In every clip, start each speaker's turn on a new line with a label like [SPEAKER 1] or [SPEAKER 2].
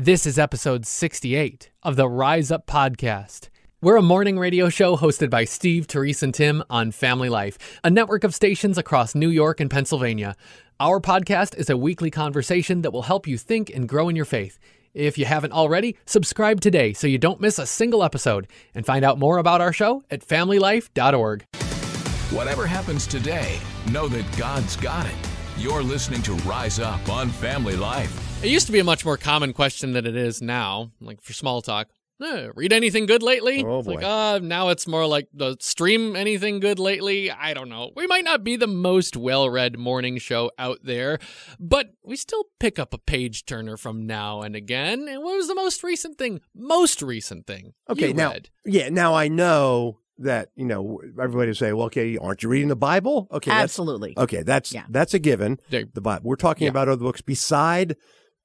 [SPEAKER 1] This is episode 68 of the Rise Up Podcast. We're a morning radio show hosted by Steve, Terese, and Tim on Family Life, a network of stations across New York and Pennsylvania. Our podcast is a weekly conversation that will help you think and grow in your faith. If you haven't already, subscribe today so you don't miss a single episode and find out more about our show at familylife.org.
[SPEAKER 2] Whatever happens today, know that God's got it. You're listening to Rise Up on Family Life.
[SPEAKER 1] It used to be a much more common question than it is now, like for small talk. Eh, read anything good lately?
[SPEAKER 3] Oh,
[SPEAKER 1] It's like,
[SPEAKER 3] boy.
[SPEAKER 1] uh, now it's more like the stream anything good lately? I don't know. We might not be the most well read morning show out there, but we still pick up a page turner from now and again. And what was the most recent thing? Most recent thing.
[SPEAKER 3] Okay,
[SPEAKER 1] you
[SPEAKER 3] now,
[SPEAKER 1] read?
[SPEAKER 3] yeah, now I know that you know everybody will say, "Well, okay, aren't you reading the Bible?" Okay, that's
[SPEAKER 4] Absolutely.
[SPEAKER 3] okay. That's
[SPEAKER 4] Yeah.
[SPEAKER 3] that's a given. The Bible. We're talking
[SPEAKER 1] Yeah.
[SPEAKER 3] about other books beside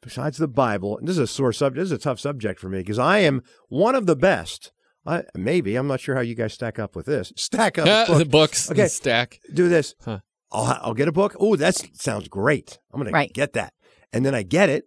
[SPEAKER 3] besides the Bible. And this is a sore subject. This is a tough subject for me because I am one of the best. I maybe I'm not sure how you guys stack up with this. Stack up.
[SPEAKER 1] Uh,
[SPEAKER 3] book.
[SPEAKER 1] the books
[SPEAKER 3] Okay.
[SPEAKER 1] and stack.
[SPEAKER 3] Do this.
[SPEAKER 1] Huh.
[SPEAKER 3] I'll I'll get a book. Oh, that sounds great. I'm gonna
[SPEAKER 4] Right.
[SPEAKER 3] get that. And then I get it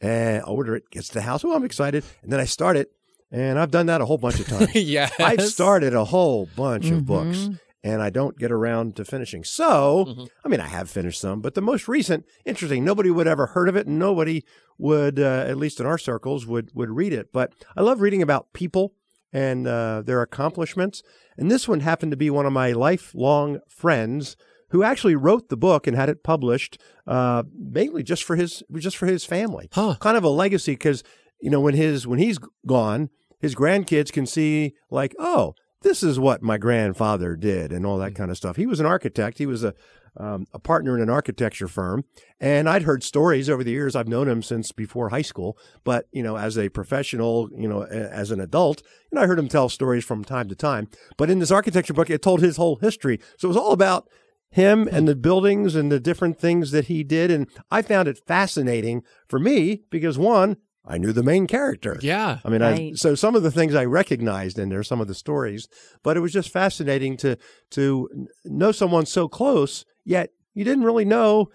[SPEAKER 3] and I order it. Gets to the house. Oh, I'm excited. And then I start it. And I've done that a whole bunch of times.
[SPEAKER 1] yeah,
[SPEAKER 3] I've started a whole bunch of books. And I don't get around to finishing. So,
[SPEAKER 1] Mhm.
[SPEAKER 3] I mean, I have finished some, but the most recent, interesting, nobody would ever heard of it and nobody would, uh, at least in our circles, would, would read it. But I love reading about people and uh, their accomplishments. And this one happened to be one of my lifelong friends who actually wrote the book and had it published uh, mainly just for his just for his family
[SPEAKER 1] Huh.
[SPEAKER 3] kind of a legacy because you know when his when he's gone his grandkids can see like oh this is what my grandfather did and all that kind of stuff. He was an architect. He was a um, a partner in an architecture firm. And i'd heard stories over the years. I've known him since before high school. But you know as a professional you know as an adult you know i heard him tell stories from time to time. But in this architecture book it told his whole history. So it was all about him and the buildings and the different things that he did. And I found it fascinating for me because one, I knew the main character.
[SPEAKER 1] Yeah.
[SPEAKER 3] I mean, I, so some of the things I recognized in there, some of the stories, but it was just fascinating to to know someone so close, yet you didn't really know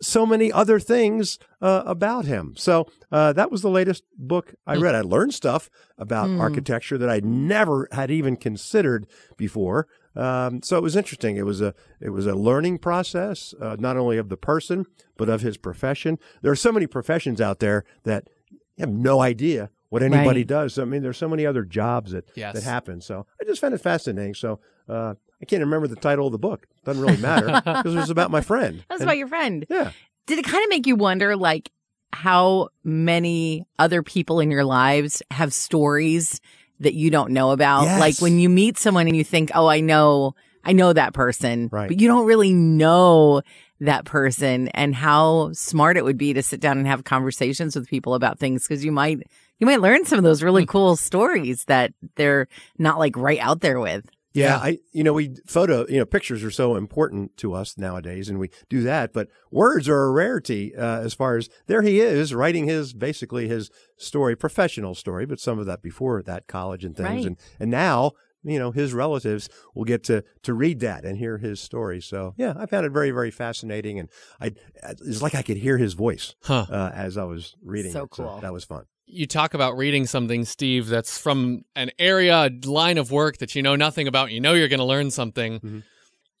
[SPEAKER 3] so many other things uh, about him. So uh, that was the latest book I read. I learned stuff about architecture that I never had even considered before. Um, so it was interesting. It was a it was a learning process, uh, not only of the person but of his profession. There are so many professions out there that you have no idea what anybody
[SPEAKER 4] Right.
[SPEAKER 3] does. I mean, there's so many other jobs that
[SPEAKER 1] Yes.
[SPEAKER 3] that happen. So I just found it fascinating. So uh, I can't remember the title of the book. Doesn't really matter because it was about my friend.
[SPEAKER 4] That was
[SPEAKER 3] And-
[SPEAKER 4] about your friend.
[SPEAKER 3] yeah.
[SPEAKER 4] Did it kind of make you wonder, like, how many other people in your lives have stories that you don't know about?
[SPEAKER 3] Yes.
[SPEAKER 4] Like when you meet someone and you think, oh, I know, I know that person,
[SPEAKER 3] Right.
[SPEAKER 4] but you don't really know that person and how smart it would be to sit down and have conversations with people about things because you might, you might learn some of those really cool stories that they're not like right out there with.
[SPEAKER 3] Yeah, I you know we photo you know pictures are so important to us nowadays, and we do that. But words are a rarity uh, as far as there he is writing his basically his story, professional story, but some of that before that college and things,
[SPEAKER 4] Right.
[SPEAKER 3] and and now you know his relatives will get to to read that and hear his story. So yeah, I found it very very fascinating, and I it's like I could hear his voice
[SPEAKER 1] Huh.
[SPEAKER 3] uh, as I was reading.
[SPEAKER 4] So
[SPEAKER 3] it.
[SPEAKER 4] cool.
[SPEAKER 3] that was fun.
[SPEAKER 1] you talk about reading something, Steve, that's from an area, a line of work that you know nothing about. You know you're going to learn something.
[SPEAKER 3] Mhm.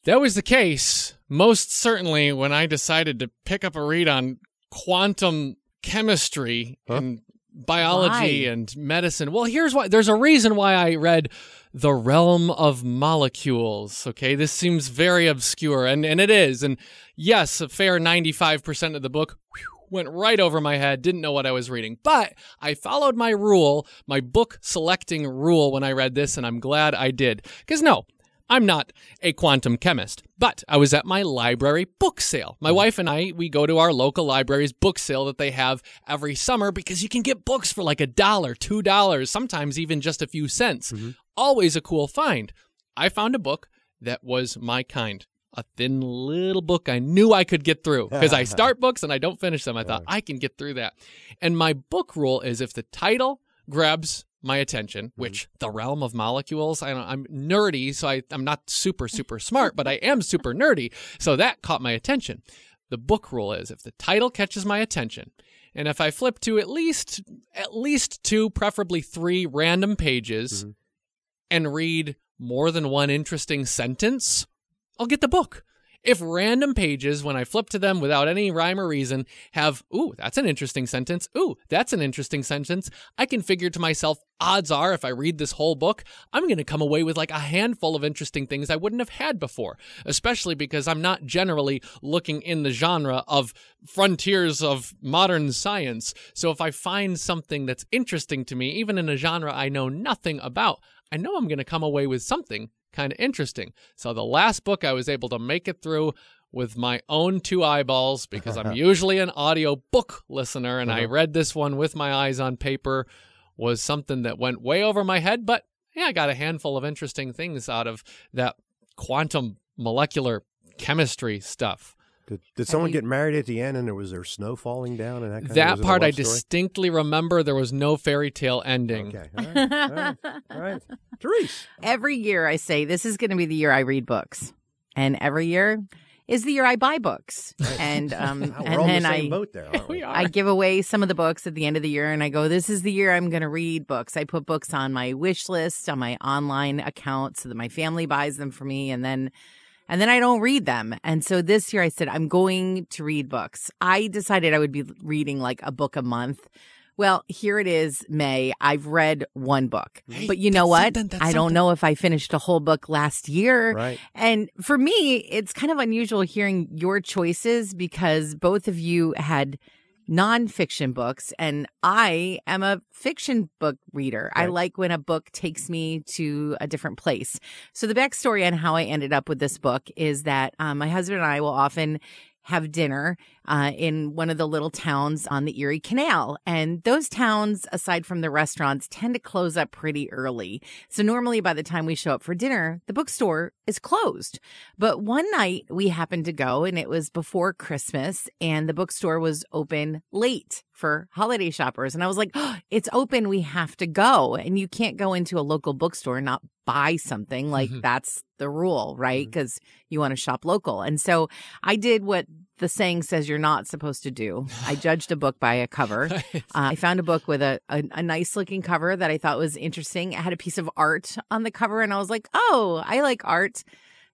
[SPEAKER 1] That was the case, most certainly, when I decided to pick up a read on quantum chemistry
[SPEAKER 3] Huh?
[SPEAKER 1] and biology
[SPEAKER 4] Why?
[SPEAKER 1] and medicine. Well, here's why. There's a reason why I read The Realm of Molecules. Okay, this seems very obscure, and, and it is. And yes, a fair 95% of the book whew, went right over my head, didn't know what I was reading. But I followed my rule, my book selecting rule when I read this, and I'm glad I did. Because no, I'm not a quantum chemist, but I was at my library book sale. My wife and I, we go to our local library's book sale that they have every summer because you can get books for like a dollar, two dollars, sometimes even just a few cents. Mm-hmm. Always a cool find. I found a book that was my kind. A thin little book I knew I could get through because I start books and I don't finish them. I thought I can get through that. And my book rule is if the title grabs my attention, which the realm of molecules, I, I'm nerdy, so I, I'm not super, super smart, but I am super nerdy. So that caught my attention. The book rule is if the title catches my attention And if I flip to at least at least two, preferably three random pages
[SPEAKER 3] Mhm.
[SPEAKER 1] and read more than one interesting sentence, I'll get the book. If random pages, when I flip to them without any rhyme or reason, have, ooh, that's an interesting sentence, ooh, that's an interesting sentence, I can figure to myself, odds are, if I read this whole book, I'm going to come away with like a handful of interesting things I wouldn't have had before, especially because I'm not generally looking in the genre of frontiers of modern science. So if I find something that's interesting to me, even in a genre I know nothing about, I know I'm going to come away with something kind of interesting. So the last book I was able to make it through with my own two eyeballs because I'm usually an audio book listener and I
[SPEAKER 3] Uh-huh.
[SPEAKER 1] read this one with my eyes on paper was something that went way over my head, but yeah, I got a handful of interesting things out of that quantum molecular chemistry stuff.
[SPEAKER 3] Did, did someone
[SPEAKER 4] you-
[SPEAKER 3] get married at the end and there was there snow falling down and that kind of
[SPEAKER 1] That
[SPEAKER 3] was it a
[SPEAKER 1] part I
[SPEAKER 3] story?
[SPEAKER 1] distinctly remember there was no fairy tale ending.
[SPEAKER 3] Okay. All right. All right. All right. Terese.
[SPEAKER 4] Every year I say this is going to be the year I read books, and every year is the year I buy books, and um,
[SPEAKER 3] Wow,
[SPEAKER 4] and then
[SPEAKER 3] the same
[SPEAKER 4] I
[SPEAKER 3] boat there, aren't we?
[SPEAKER 1] We.
[SPEAKER 4] I give away some of the books at the end of the year and I go, this is the year I'm going to read books. I put books on my wish list on my online account so that my family buys them for me and then and then I don't read them. And so this year I said I'm going to read books. I decided I would be reading like a book a month. Well, here it is, May. I've read one book.
[SPEAKER 1] Hey,
[SPEAKER 4] but you know what? I don't
[SPEAKER 1] something.
[SPEAKER 4] know if I finished a whole book last year.
[SPEAKER 3] Right.
[SPEAKER 4] And for me, it's kind of unusual hearing your choices because both of you had nonfiction books, and I am a fiction book reader. I like when a book takes me to a different place. So, the backstory on how I ended up with this book is that um, my husband and I will often have dinner uh, in one of the little towns on the Erie Canal. And those towns, aside from the restaurants, tend to close up pretty early. So normally by the time we show up for dinner, the bookstore is closed. But one night we happened to go and it was before Christmas and the bookstore was open late for holiday shoppers. And I was like, oh, it's open. We have to go. And you can't go into a local bookstore and not buy something. Like
[SPEAKER 1] Mhm.
[SPEAKER 4] that's the rule, right? Because you want to shop local. And so I did what the saying says you're not supposed to do. I judged a book by a cover. Uh, I found a book with a, a, a nice looking cover that I thought was interesting. It had a piece of art on the cover, and I was like, oh, I like art.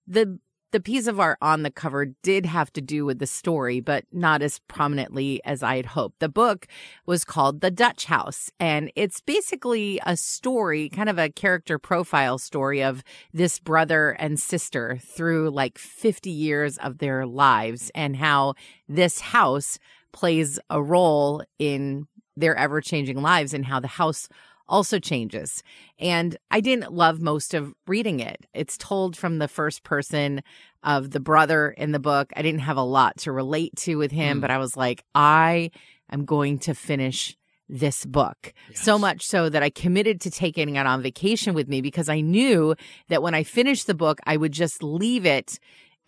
[SPEAKER 4] The the piece of art on the cover did have to do with the story, but not as prominently as I had hoped. The book was called The Dutch House, and it's basically a story, kind of a character profile story of this brother and sister through like 50 years of their lives and how this house plays a role in their ever changing lives and how the house also changes. And I didn't love most of reading it. It's told from the first person of the brother in the book. I didn't have a lot to relate to with him,
[SPEAKER 1] Hmm.
[SPEAKER 4] but I was like, I am going to finish this book. So much so that I committed to taking it on vacation with me because I knew that when I finished the book, I would just leave it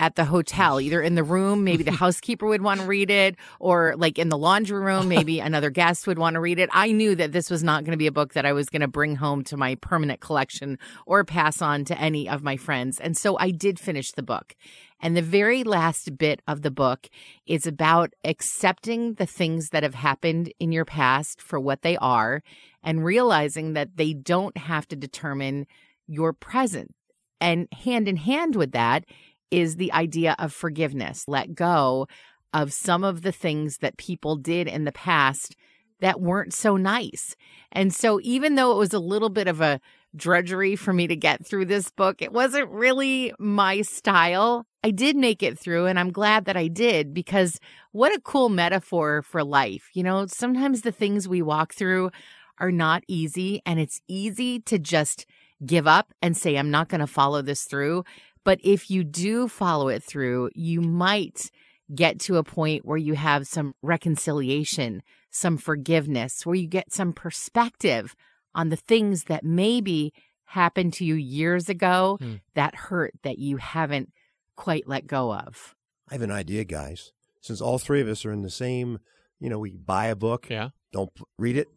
[SPEAKER 4] at the hotel, either in the room, maybe the housekeeper would want to read it, or like in the laundry room, maybe another guest would want to read it. I knew that this was not going to be a book that I was going to bring home to my permanent collection or pass on to any of my friends. And so I did finish the book. And the very last bit of the book is about accepting the things that have happened in your past for what they are and realizing that they don't have to determine your present. And hand in hand with that is the idea of forgiveness. Let go of some of the things that people did in the past that weren't so nice. And so, even though it was a little bit of a drudgery for me to get through this book, it wasn't really my style. I did make it through, and I'm glad that I did because what a cool metaphor for life. You know, sometimes the things we walk through are not easy, and it's easy to just give up and say, I'm not going to follow this through. But if you do follow it through, you might get to a point where you have some reconciliation, some forgiveness, where you get some perspective on the things that maybe happened to you years ago
[SPEAKER 1] Hmm.
[SPEAKER 4] that hurt that you haven't quite let go of.
[SPEAKER 3] I have an idea, guys. Since all three of us are in the same, you know, we buy a book,
[SPEAKER 1] Yeah.
[SPEAKER 3] don't read it.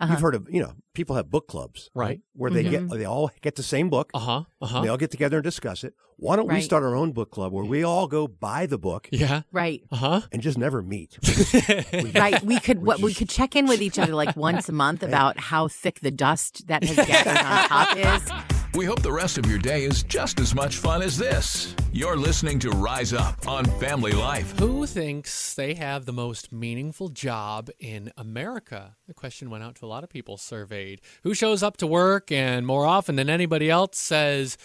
[SPEAKER 4] Uh-huh.
[SPEAKER 3] You've heard of, you know, people have book clubs,
[SPEAKER 1] Right.
[SPEAKER 3] Where they
[SPEAKER 4] Mm-hmm.
[SPEAKER 3] get, they all get the same book.
[SPEAKER 1] Uh huh. Uh huh.
[SPEAKER 3] They all get together and discuss it. Why don't we start our own book club where we all go buy the book
[SPEAKER 1] Yeah.
[SPEAKER 4] Right.
[SPEAKER 1] Uh huh.
[SPEAKER 3] and just never meet?
[SPEAKER 4] Right. We could what we could check in with each other like once a month about how thick the dust that has gathered on top is.
[SPEAKER 2] We hope the rest of your day is just as much fun as this. You're listening to Rise Up on Family Life.
[SPEAKER 1] Who thinks they have the most meaningful job in America? The question went out to a lot of people surveyed. Who shows up to work and more often than anybody else says,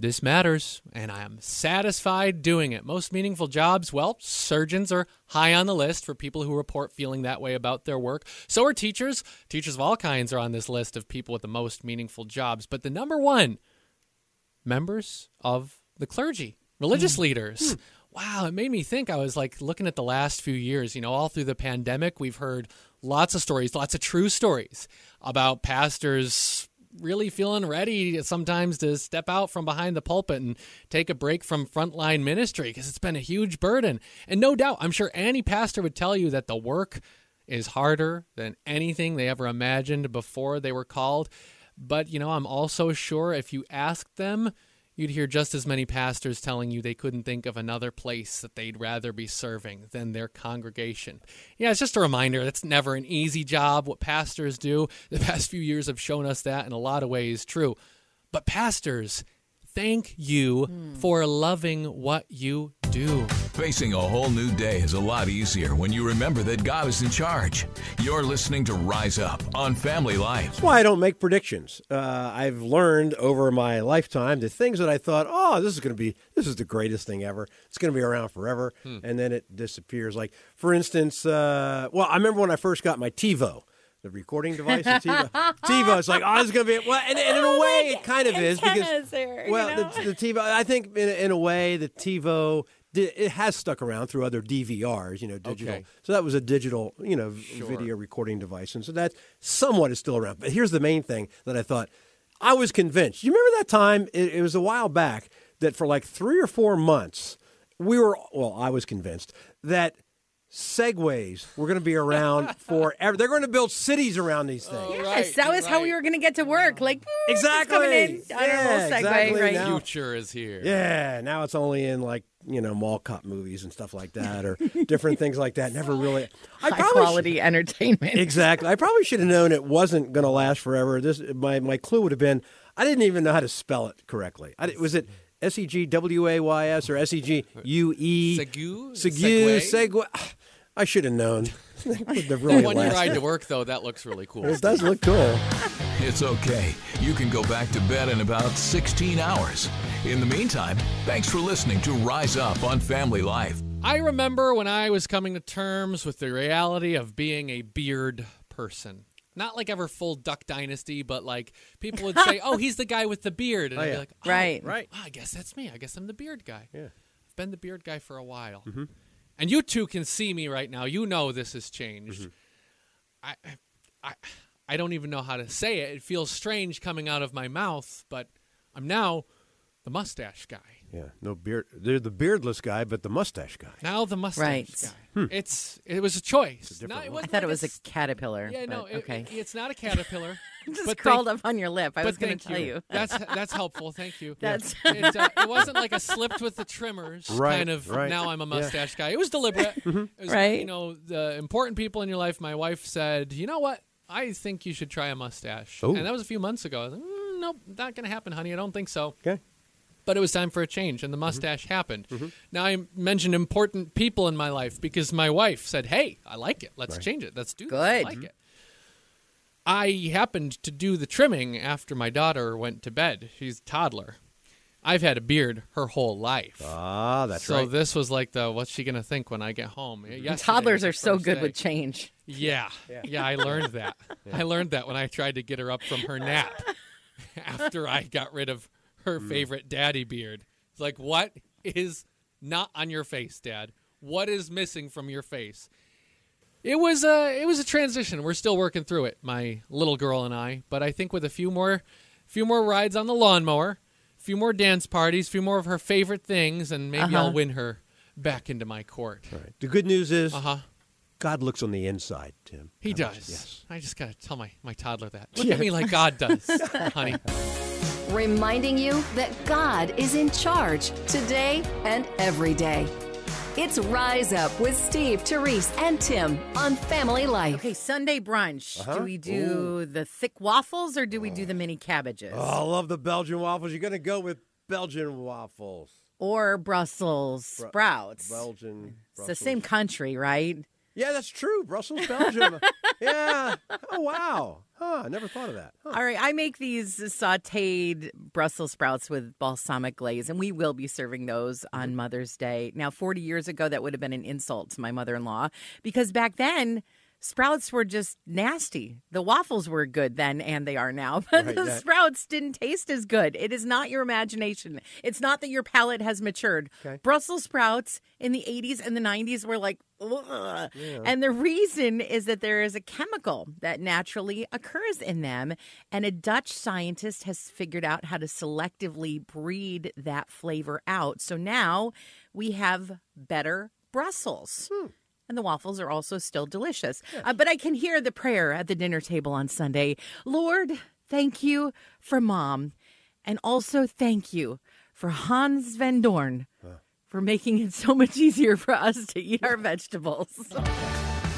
[SPEAKER 1] This matters, and I'm satisfied doing it. Most meaningful jobs, well, surgeons are high on the list for people who report feeling that way about their work. So are teachers. Teachers of all kinds are on this list of people with the most meaningful jobs. But the number one members of the clergy, religious hmm. leaders. Hmm. Wow, it made me think. I was like looking at the last few years, you know, all through the pandemic, we've heard lots of stories, lots of true stories about pastors really feeling ready sometimes to step out from behind the pulpit and take a break from frontline ministry because it's been a huge burden. And no doubt, I'm sure any pastor would tell you that the work is harder than anything they ever imagined before they were called. But, you know, I'm also sure if you asked them, you'd hear just as many pastors telling you they couldn't think of another place that they'd rather be serving than their congregation. Yeah, it's just a reminder that's never an easy job. What pastors do, the past few years have shown us that in a lot of ways true. But pastors, thank you for loving what you do.
[SPEAKER 2] Facing a whole new day is a lot easier when you remember that God is in charge. You're listening to Rise Up on Family Life.
[SPEAKER 3] That's why I don't make predictions. Uh, I've learned over my lifetime the things that I thought, oh, this is going to be, this is the greatest thing ever. It's going to be around forever, and then it disappears. Like, for instance, uh, well, I remember when I first got my TiVo. The recording device, the TiVo. TiVo, it's like, oh, this is going to be, well, and, and in a way, it kind of is because, well, the, the TiVo, I think in, a- in a way, the TiVo, it has stuck around through other DVRs, you know, digital.
[SPEAKER 1] Okay.
[SPEAKER 3] So that was a digital, you know, video recording device, and so that somewhat is still around. But here's the main thing that I thought: I was convinced. You remember that time? It, it was a while back that for like three or four months, we were. Well, I was convinced that segways were going to be around forever. They're going to build cities around these things.
[SPEAKER 4] Yes, that was how we were going to get to work. Like
[SPEAKER 3] Exactly.
[SPEAKER 4] coming in on our
[SPEAKER 3] Yeah,
[SPEAKER 4] little segue,
[SPEAKER 3] exactly.
[SPEAKER 4] right?
[SPEAKER 3] Now-
[SPEAKER 1] Future is here.
[SPEAKER 3] Yeah, now it's only in like you know mall cop movies and stuff like that, or different things like that. Never really. I
[SPEAKER 4] High
[SPEAKER 3] probably
[SPEAKER 4] quality entertainment.
[SPEAKER 3] Exactly. I probably should have known it wasn't going to last forever. This my my clue would have been I didn't even know how to spell it correctly. I, was it S E G W A Y S or S E G U E?
[SPEAKER 1] Segu?
[SPEAKER 3] Segu.
[SPEAKER 1] Segway?
[SPEAKER 3] Segue. I should have known. It would have really
[SPEAKER 1] When you
[SPEAKER 3] lasted.
[SPEAKER 1] ride to work, though, that looks really cool.
[SPEAKER 3] It does look cool.
[SPEAKER 2] It's okay. You can go back to bed in about 16 hours. In the meantime, thanks for listening to Rise Up on Family Life.
[SPEAKER 1] I remember when I was coming to terms with the reality of being a beard person. Not like ever full Duck Dynasty, but like people would say, "Oh, he's the guy with the beard," and I'd
[SPEAKER 3] yeah.
[SPEAKER 1] be like, oh,
[SPEAKER 4] Right.
[SPEAKER 3] Right.
[SPEAKER 1] "Ah, I guess that's me. I guess I'm the beard guy.
[SPEAKER 3] Yeah.
[SPEAKER 1] I've been the beard guy for a while, and you two can see me right now. You know this has changed. Mm-hmm. I, I, I don't even know how to say it. It feels strange coming out of my mouth, but I'm now the mustache guy.
[SPEAKER 3] Yeah. No beard. They're the beardless guy, but the mustache guy.
[SPEAKER 1] Now the mustache
[SPEAKER 4] Right.
[SPEAKER 1] guy. It's it was a choice.
[SPEAKER 3] different
[SPEAKER 1] Not-
[SPEAKER 3] one.
[SPEAKER 1] wasn't
[SPEAKER 4] I thought it
[SPEAKER 1] like
[SPEAKER 4] was a caterpillar.
[SPEAKER 1] Yeah, no, it-
[SPEAKER 4] okay.
[SPEAKER 1] it- it's not a caterpillar.
[SPEAKER 4] just
[SPEAKER 1] but
[SPEAKER 4] crawled
[SPEAKER 1] thank-
[SPEAKER 4] up on your lip. I was going to tell you.
[SPEAKER 1] That's that's helpful. Thank you.
[SPEAKER 4] That's-
[SPEAKER 1] it, uh, it wasn't like a slipped with the trimmers
[SPEAKER 3] Right,
[SPEAKER 1] kind of.
[SPEAKER 3] right.
[SPEAKER 1] Now I'm a
[SPEAKER 3] Yeah. Mm-hmm.
[SPEAKER 1] mustache guy. It was deliberate. It was,
[SPEAKER 4] Right.
[SPEAKER 1] You know, the important people in your life. My wife said, "You know what? I think you should try a mustache."
[SPEAKER 3] Ooh.
[SPEAKER 1] And that was a few months ago. I was like, "Mm, nope, not going to happen, honey. I don't think so.
[SPEAKER 3] Okay.
[SPEAKER 1] But it was time for a change,
[SPEAKER 3] Mm-hmm.
[SPEAKER 1] and the mustache happened. Now I mentioned important people in my life because my wife said, "Hey, I like it. Let's change it. Let's do this. I
[SPEAKER 4] Good.
[SPEAKER 1] like it." I happened to do the trimming after my daughter went to bed. She's a toddler. I've had a beard her whole life.
[SPEAKER 3] Ah, that's
[SPEAKER 1] so
[SPEAKER 3] right. Mm-hmm.
[SPEAKER 1] this was like the what's she gonna think when I get home? Yesterday
[SPEAKER 4] Toddlers are so good
[SPEAKER 1] day.
[SPEAKER 4] with change.
[SPEAKER 1] Yeah. yeah, I learned that. I learned that when I tried to get her up from her nap after I got rid of her
[SPEAKER 3] Mm.
[SPEAKER 1] favorite daddy beard. It's like, what is not on your face, Dad? What is missing from your face? It was a it was a transition. We're still working through it, my little girl and I. But I think with a few more few more rides on the lawnmower, a few more dance parties, a few more of her favorite things, and maybe I'll
[SPEAKER 4] Uh-huh.
[SPEAKER 1] win her back into my court.
[SPEAKER 3] Right. The good news is
[SPEAKER 1] Uh huh.
[SPEAKER 3] God looks on the inside, Tim.
[SPEAKER 1] He
[SPEAKER 3] How much-
[SPEAKER 1] does.
[SPEAKER 3] Yes.
[SPEAKER 1] I just gotta tell my, my toddler that. Look at me like God does, honey.
[SPEAKER 5] Reminding you that God is in charge today and every day. It's Rise Up with Steve, Terese, and Tim on Family Life.
[SPEAKER 4] Okay, Sunday brunch.
[SPEAKER 3] Uh-huh.
[SPEAKER 4] Do we do the thick waffles or do we do the mini cabbages?
[SPEAKER 3] Oh, I love the Belgian waffles. You're going to go with Belgian waffles.
[SPEAKER 4] Or Brussels sprouts?
[SPEAKER 3] Belgian.
[SPEAKER 4] it's the same country, right?
[SPEAKER 3] Yeah, that's true. Brussels, Belgium. yeah. Oh, wow. Huh. I never thought of that. Huh.
[SPEAKER 4] All right, I make these sauteed Brussels sprouts with balsamic glaze, and we will be serving those on mm-hmm. Mother's Day. Now, 40 years ago, that would have been an insult to my mother in law because back then, sprouts were just nasty. The waffles were good then, and they are now, but
[SPEAKER 3] Right,
[SPEAKER 4] the
[SPEAKER 3] that-
[SPEAKER 4] sprouts didn't taste as good. It is not your imagination. It's not that your palate has matured.
[SPEAKER 3] Okay.
[SPEAKER 4] Brussels sprouts in the 80s and the 90s were like, Ugh. and the reason is that there is a chemical that naturally occurs in them, and a Dutch scientist has figured out how to selectively breed that flavor out. So now we have better Brussels. Hmm. And the waffles are also still delicious. Uh, but I can hear the prayer at the dinner table on Sunday Lord, thank you for mom. And also thank you for Hans Van Doorn for making it so much easier for us to eat our vegetables.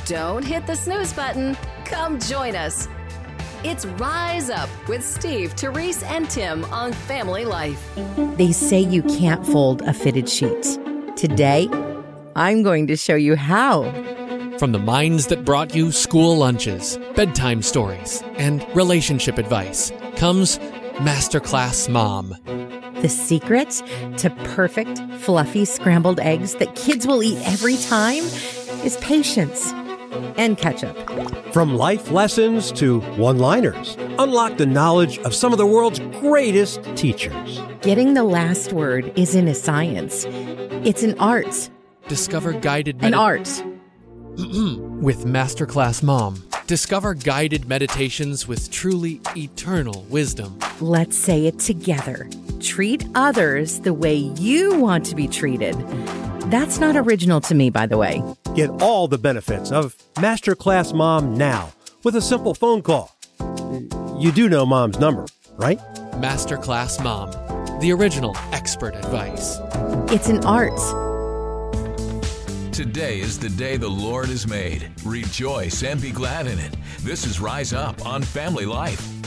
[SPEAKER 5] Don't hit the snooze button. Come join us. It's Rise Up with Steve, Terese, and Tim on Family Life.
[SPEAKER 4] They say you can't fold a fitted sheet. Today, I'm going to show you how.
[SPEAKER 1] From the minds that brought you school lunches, bedtime stories, and relationship advice comes Masterclass Mom.
[SPEAKER 4] The secret to perfect, fluffy scrambled eggs that kids will eat every time is patience and ketchup.
[SPEAKER 3] From life lessons to one liners, unlock the knowledge of some of the world's greatest teachers.
[SPEAKER 4] Getting the last word isn't a science, it's an art.
[SPEAKER 1] Discover guided
[SPEAKER 4] An
[SPEAKER 1] medi-
[SPEAKER 4] art.
[SPEAKER 1] with Masterclass Mom. Discover guided meditations with truly eternal wisdom.
[SPEAKER 4] Let's say it together. Treat others the way you want to be treated. That's not original to me, by the way.
[SPEAKER 3] Get all the benefits of Masterclass Mom now with a simple phone call. You do know Mom's number, right?
[SPEAKER 1] Masterclass Mom. The original expert advice.
[SPEAKER 4] It's an art.
[SPEAKER 2] Today is the day the Lord has made. Rejoice and be glad in it. This is Rise Up on Family Life.